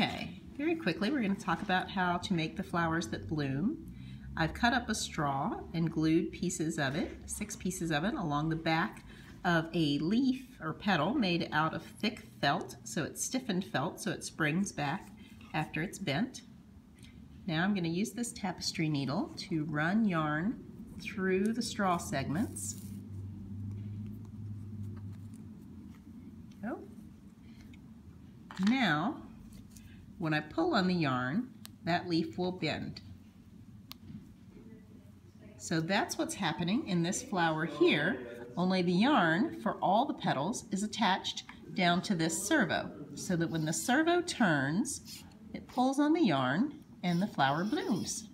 Okay, very quickly we're going to talk about how to make the flowers that bloom. I've cut up a straw and glued pieces of it, six pieces of it, along the back of a leaf or petal made out of thick felt, so it's stiffened felt, so it springs back after it's bent. Now I'm going to use this tapestry needle to run yarn through the straw segments. Oh. Now, when I pull on the yarn, that leaf will bend. So that's what's happening in this flower here, only the yarn for all the petals is attached down to this servo, so that when the servo turns, it pulls on the yarn and the flower blooms.